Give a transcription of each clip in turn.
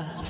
First.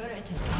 turret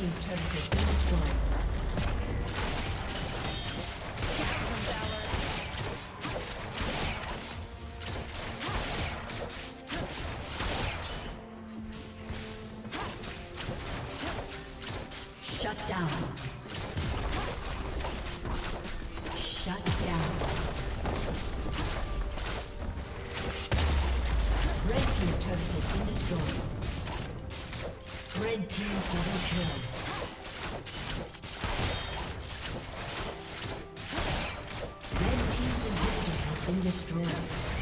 Team's turret has been destroyed.